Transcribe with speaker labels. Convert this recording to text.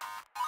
Speaker 1: you